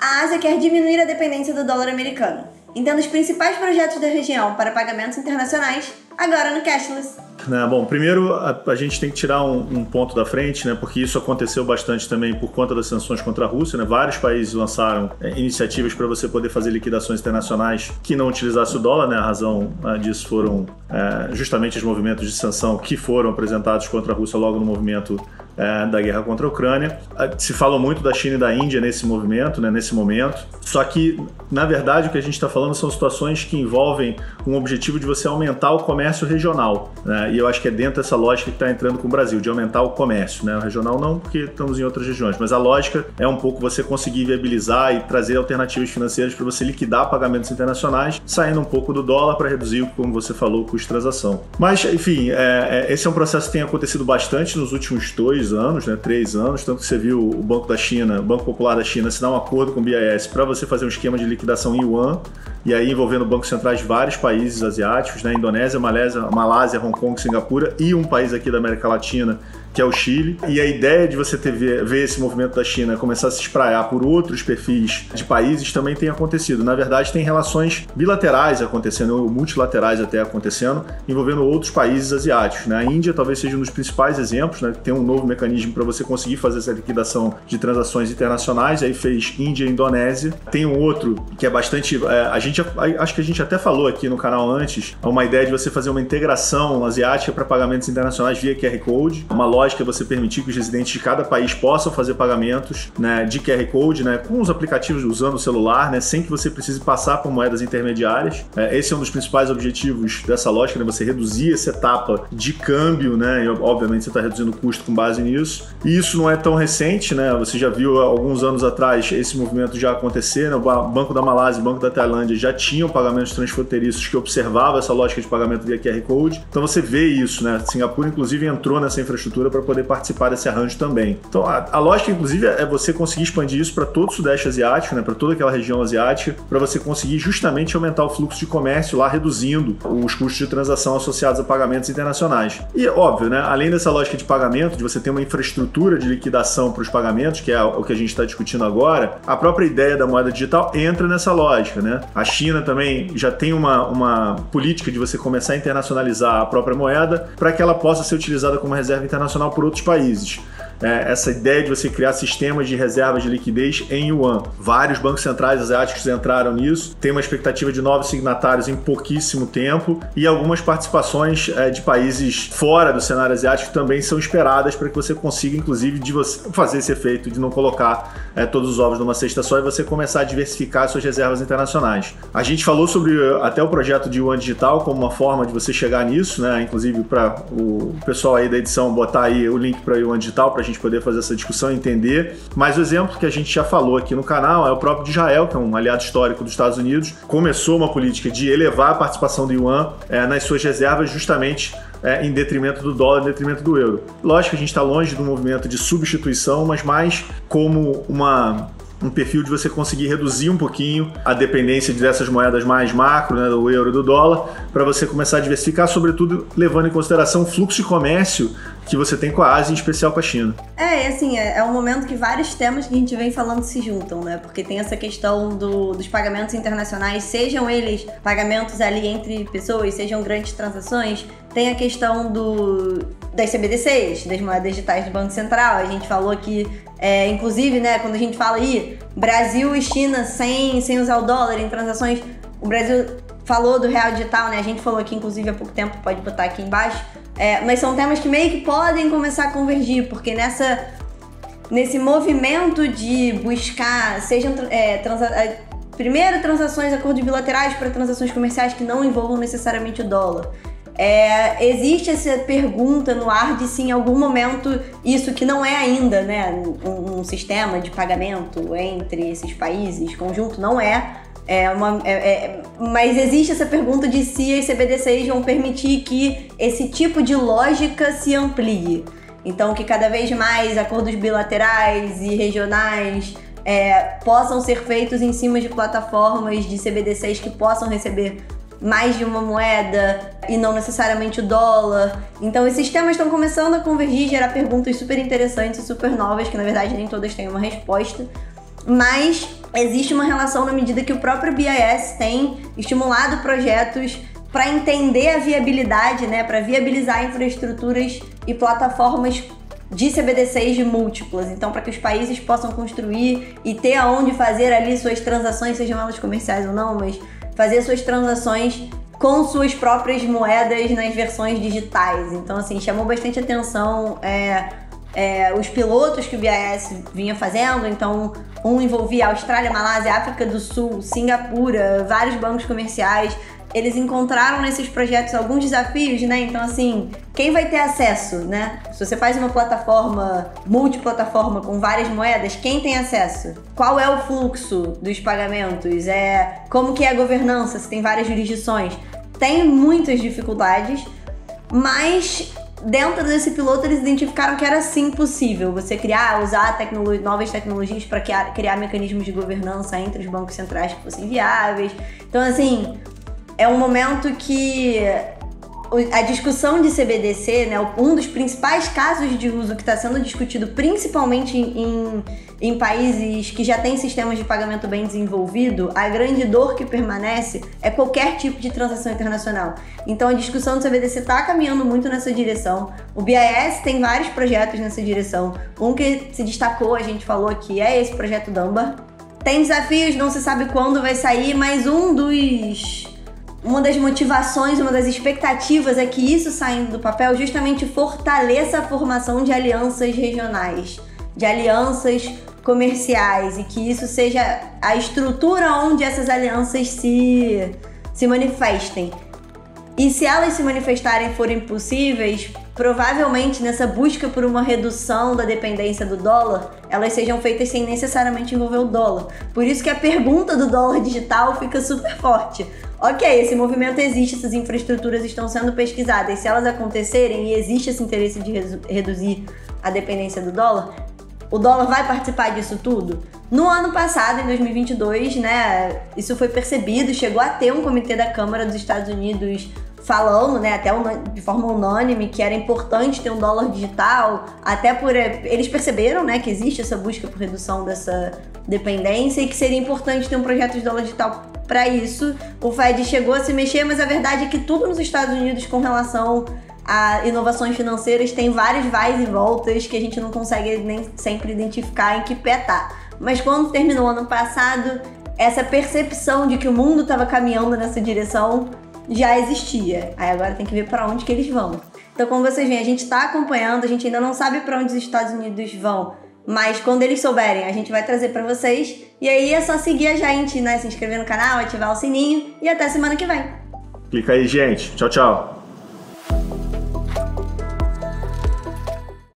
A Ásia quer diminuir a dependência do dólar americano, então os principais projetos da região para pagamentos internacionais, agora no cashless. Né, bom, primeiro a, a, gente tem que tirar um, um, ponto da frente, né, porque isso aconteceu bastante também por conta das sanções contra a Rússia. Né, vários países lançaram é, iniciativas para você poder fazer liquidações internacionais que não utilizasse o dólar. Né, a razão é, disso foram é, justamente os movimentos de sanção que foram apresentados contra a Rússia logo no movimento é, da guerra contra a Ucrânia. Se falou muito da China e da Índia nesse movimento, né, nesse momento. Só que, na verdade, o que a gente está falando são situações que envolvem um objetivo de você aumentar o comércio regional. Né? E eu acho que é dentro dessa lógica que está entrando com o Brasil, de aumentar o comércio. Né? O regional não, porque estamos em outras regiões, mas a lógica é um pouco você conseguir viabilizar e trazer alternativas financeiras para você liquidar pagamentos internacionais, saindo um pouco do dólar para reduzir, como você falou, o custo de transação. Mas, enfim, é, é, esse é um processo que tem acontecido bastante nos últimos dois dois anos, né, três anos, tanto que você viu o Banco da China, Banco Popular da China, assinar um acordo com o BIS para você fazer um esquema de liquidação em yuan, e aí envolvendo bancos centrais de vários países asiáticos, né, Indonésia, Malésia, Malásia, Hong Kong, Singapura e um país aqui da América Latina que é o Chile. E a ideia de você ter, ver, ver esse movimento da China começar a se espraiar por outros perfis de países também tem acontecido. Na verdade, tem relações bilaterais acontecendo, ou multilaterais até acontecendo, envolvendo outros países asiáticos. Né? A Índia talvez seja um dos principais exemplos, né? tem um novo mecanismo para você conseguir fazer essa liquidação de transações internacionais, aí fez Índia e Indonésia. Tem um outro que é bastante. É, a gente acho que a gente até falou aqui no canal antes, uma ideia de você fazer uma integração asiática para pagamentos internacionais via QR Code, uma loja lógica é você permitir que os residentes de cada país possam fazer pagamentos né, de QR Code, né, com os aplicativos usando o celular, né, sem que você precise passar por moedas intermediárias. É, esse é um dos principais objetivos dessa lógica, né, você reduzir essa etapa de câmbio, né, e obviamente você está reduzindo o custo com base nisso. E isso não é tão recente, né, você já viu alguns anos atrás esse movimento já acontecer, né, o Banco da Malásia e o Banco da Tailândia já tinham pagamentos transfronteiriços que observavam essa lógica de pagamento via QR Code. Então você vê isso, né, Singapura inclusive entrou nessa infraestrutura para poder participar desse arranjo também. Então, a, a lógica, inclusive, é você conseguir expandir isso para todo o Sudeste Asiático, né, para toda aquela região asiática, para você conseguir justamente aumentar o fluxo de comércio lá, reduzindo os custos de transação associados a pagamentos internacionais. E, óbvio, né, além dessa lógica de pagamento, de você ter uma infraestrutura de liquidação para os pagamentos, que é o que a gente está discutindo agora, a própria ideia da moeda digital entra nessa lógica. Né? A China também já tem uma, uma política de você começar a internacionalizar a própria moeda para que ela possa ser utilizada como reserva internacional internacional por outros países é, essa ideia de você criar sistemas de reservas de liquidez em yuan. Vários bancos centrais asiáticos entraram nisso, tem uma expectativa de novos signatários em pouquíssimo tempo e algumas participações é, de países fora do cenário asiático também são esperadas para que você consiga, inclusive, de você fazer esse efeito de não colocar é, todos os ovos numa cesta só e você começar a diversificar suas reservas internacionais. A gente falou sobre até o projeto de yuan digital como uma forma de você chegar nisso, né? Inclusive para o pessoal aí da edição botar aí o link para yuan digital para a gente poder fazer essa discussão e entender. Mas o exemplo que a gente já falou aqui no canal é o próprio Israel, que é um aliado histórico dos Estados Unidos, começou uma política de elevar a participação do yuan é, nas suas reservas justamente é, em detrimento do dólar, em detrimento do euro. Lógico que a gente está longe do movimento de substituição, mas mais como uma um perfil de você conseguir reduzir um pouquinho a dependência dessas moedas mais macro, né, do euro e do dólar, para você começar a diversificar, sobretudo levando em consideração o fluxo de comércio que você tem com a Ásia, em especial com a China. É, assim, é, é um momento que vários temas que a gente vem falando se juntam, né? Porque tem essa questão do, dos pagamentos internacionais, sejam eles pagamentos ali entre pessoas, sejam grandes transações, tem a questão do, das CBDCs, das moedas digitais do Banco Central. A gente falou que, é, inclusive, né, quando a gente fala aí Brasil e China sem, sem usar o dólar em transações, o Brasil falou do real digital, né? A gente falou aqui, inclusive, há pouco tempo, pode botar aqui embaixo é, mas são temas que meio que podem começar a convergir, porque nessa nesse movimento de buscar, sejam é, transa é, primeiro transações, acordos bilaterais para transações comerciais que não envolvam necessariamente o dólar. É, existe essa pergunta no ar de se em algum momento isso que não é ainda né, um, um sistema de pagamento entre esses países conjunto, não é, é uma, é, é, mas existe essa pergunta de se as CBDCs vão permitir que esse tipo de lógica se amplie. Então, que cada vez mais acordos bilaterais e regionais é, possam ser feitos em cima de plataformas de CBDCs que possam receber mais de uma moeda e não necessariamente o dólar. Então, esses temas estão começando a convergir, gerar perguntas super interessantes e super novas, que na verdade nem todas têm uma resposta. Mas existe uma relação na medida que o próprio BIS tem estimulado projetos para entender a viabilidade, né, para viabilizar infraestruturas e plataformas de CBDCs de múltiplas. Então, para que os países possam construir e ter aonde fazer ali suas transações, sejam elas comerciais ou não, mas fazer suas transações com suas próprias moedas nas versões digitais. Então, assim, chamou bastante atenção é, é, os pilotos que o BIS vinha fazendo. Então, um envolvia Austrália, Malásia, África do Sul, Singapura, vários bancos comerciais eles encontraram nesses projetos alguns desafios, né? Então, assim, quem vai ter acesso, né? Se você faz uma plataforma multiplataforma com várias moedas, quem tem acesso? Qual é o fluxo dos pagamentos? É como que é a governança? Se tem várias jurisdições? Tem muitas dificuldades, mas dentro desse piloto eles identificaram que era sim possível você criar, usar tecnologia, novas tecnologias para criar, criar mecanismos de governança entre os bancos centrais que fossem viáveis. Então, assim, é um momento que a discussão de CBDC, né, um dos principais casos de uso que está sendo discutido principalmente em, em países que já têm sistemas de pagamento bem desenvolvido, a grande dor que permanece é qualquer tipo de transação internacional. Então a discussão do CBDC está caminhando muito nessa direção. O BIS tem vários projetos nessa direção. Um que se destacou, a gente falou aqui, é esse projeto Dumba. Tem desafios, não se sabe quando vai sair, mas um dos uma das motivações, uma das expectativas é que isso saindo do papel justamente fortaleça a formação de alianças regionais, de alianças comerciais e que isso seja a estrutura onde essas alianças se, se manifestem. E se elas se manifestarem forem possíveis, provavelmente nessa busca por uma redução da dependência do dólar, elas sejam feitas sem necessariamente envolver o dólar. Por isso que a pergunta do dólar digital fica super forte ok, esse movimento existe, essas infraestruturas estão sendo pesquisadas. Se elas acontecerem e existe esse interesse de reduzir a dependência do dólar, o dólar vai participar disso tudo? No ano passado, em 2022, né, isso foi percebido, chegou a ter um comitê da Câmara dos Estados Unidos falando, né, até de forma unânime, que era importante ter um dólar digital, até por eles perceberam, né, que existe essa busca por redução dessa dependência e que seria importante ter um projeto de dólar digital para isso. O Fed chegou a se mexer, mas a verdade é que tudo nos Estados Unidos com relação a inovações financeiras tem vários vais e voltas que a gente não consegue nem sempre identificar em que pé tá. Mas quando terminou ano passado, essa percepção de que o mundo estava caminhando nessa direção já existia. Aí agora tem que ver para onde que eles vão. Então, como vocês veem, a gente está acompanhando, a gente ainda não sabe para onde os Estados Unidos vão, mas quando eles souberem, a gente vai trazer para vocês. E aí é só seguir a gente, né? Se inscrever no canal, ativar o sininho e até semana que vem. Clica aí, gente. Tchau, tchau.